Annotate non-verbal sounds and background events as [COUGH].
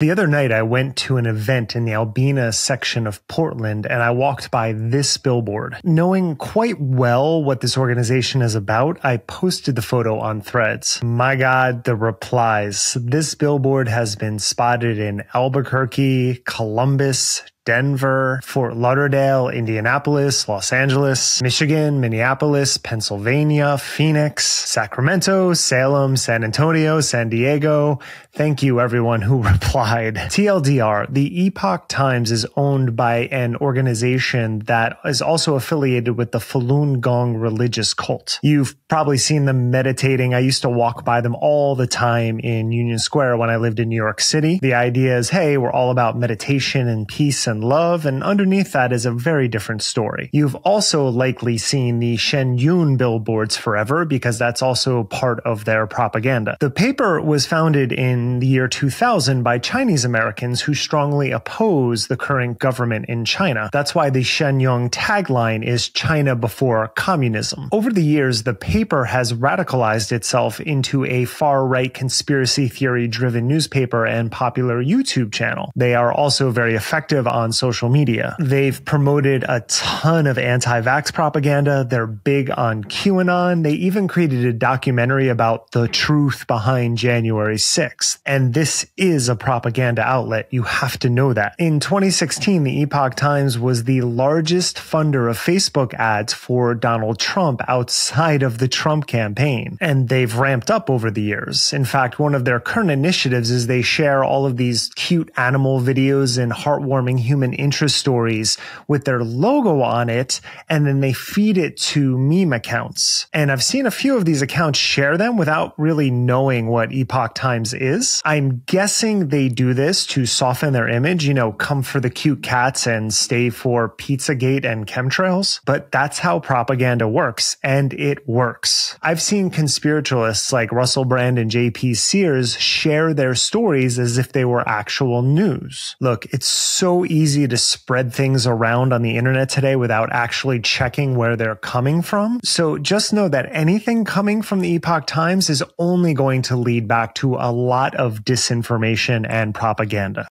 The other night, I went to an event in the Albina section of Portland and I walked by this billboard. Knowing quite well what this organization is about, I posted the photo on threads. My God, the replies. This billboard has been spotted in Albuquerque, Columbus, Denver, Fort Lauderdale, Indianapolis, Los Angeles, Michigan, Minneapolis, Pennsylvania, Phoenix, Sacramento, Salem, San Antonio, San Diego. Thank you everyone who [LAUGHS] replied. TLDR, the Epoch Times is owned by an organization that is also affiliated with the Falun Gong religious cult. You've probably seen them meditating. I used to walk by them all the time in Union Square when I lived in New York City. The idea is, hey, we're all about meditation and peace and and love, and underneath that is a very different story. You've also likely seen the Shen Yun billboards forever because that's also part of their propaganda. The paper was founded in the year 2000 by Chinese Americans who strongly oppose the current government in China. That's why the Shen Yun tagline is China before communism. Over the years, the paper has radicalized itself into a far right conspiracy theory driven newspaper and popular YouTube channel. They are also very effective on on social media. They've promoted a ton of anti-vax propaganda. They're big on QAnon. They even created a documentary about the truth behind January 6th. And this is a propaganda outlet. You have to know that. In 2016, the Epoch Times was the largest funder of Facebook ads for Donald Trump outside of the Trump campaign. And they've ramped up over the years. In fact, one of their current initiatives is they share all of these cute animal videos and heartwarming human interest stories with their logo on it, and then they feed it to meme accounts. And I've seen a few of these accounts share them without really knowing what Epoch Times is. I'm guessing they do this to soften their image, you know, come for the cute cats and stay for Pizzagate and chemtrails. But that's how propaganda works, and it works. I've seen conspiritualists like Russell Brand and JP Sears share their stories as if they were actual news. Look, it's so easy easy to spread things around on the internet today without actually checking where they're coming from. So just know that anything coming from the Epoch Times is only going to lead back to a lot of disinformation and propaganda.